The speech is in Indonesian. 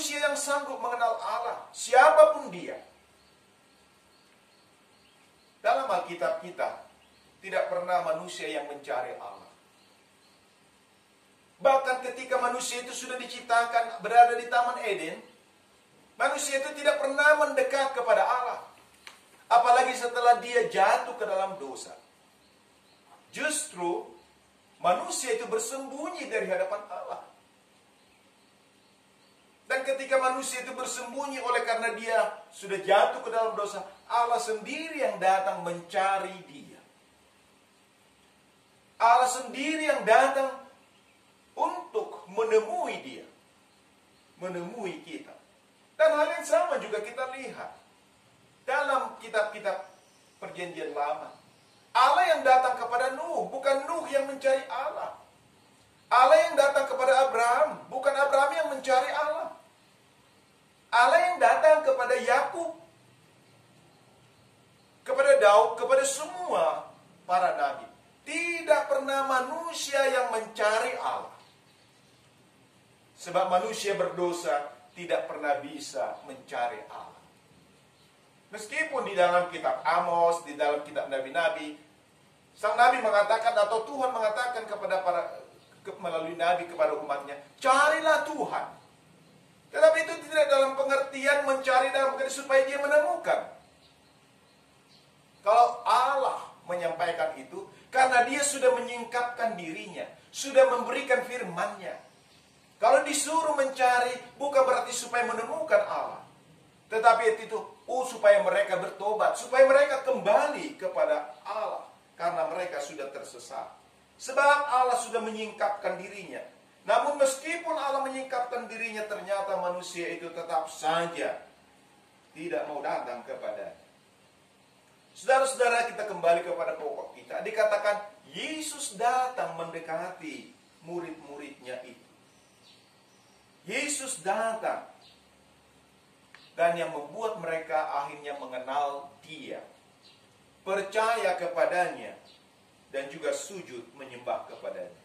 manusia yang sanggup mengenal Allah, siapa pun dia. Dalam Alkitab kita, tidak pernah manusia yang mencari Allah. Bahkan ketika manusia itu sudah diciptakan berada di Taman Eden, manusia itu tidak pernah mendekat kepada Allah. Apalagi setelah dia jatuh ke dalam dosa. Justru manusia itu bersembunyi dari hadapan Allah. Dan ketika manusia itu bersembunyi oleh karena dia sudah jatuh ke dalam dosa, Allah sendiri yang datang mencari dia. Allah sendiri yang datang untuk menemui dia. Menemui kita. Dan hal yang sama juga kita lihat. Dalam kitab-kitab perjanjian lama. Allah yang datang kepada Nuh, bukan Nuh yang mencari Allah. Allah yang datang kepada Abraham, bukan Abraham yang mencari Allah. Allah yang datang kepada Yakub, kepada Daud, kepada semua para nabi. Tidak pernah manusia yang mencari Allah. Sebab manusia berdosa tidak pernah bisa mencari Allah. Meskipun di dalam kitab Amos, di dalam kitab Nabi-Nabi, Sang Nabi mengatakan atau Tuhan mengatakan kepada para melalui Nabi kepada umatnya, carilah Tuhan tetapi itu tidak dalam pengertian mencari dalam pengertian supaya dia menemukan. Kalau Allah menyampaikan itu, karena dia sudah menyingkapkan dirinya, sudah memberikan firman-Nya. Kalau disuruh mencari, bukan berarti supaya menemukan Allah. Tetapi itu, oh supaya mereka bertobat, supaya mereka kembali kepada Allah. Karena mereka sudah tersesat. Sebab Allah sudah menyingkapkan dirinya. Namun meskipun Allah menyingkapkan dirinya ternyata manusia itu tetap saja tidak mau datang kepada Saudara-saudara kita kembali kepada pokok kita. Dikatakan Yesus datang mendekati murid-muridnya itu. Yesus datang. Dan yang membuat mereka akhirnya mengenal dia. Percaya kepadanya. Dan juga sujud menyembah kepadanya.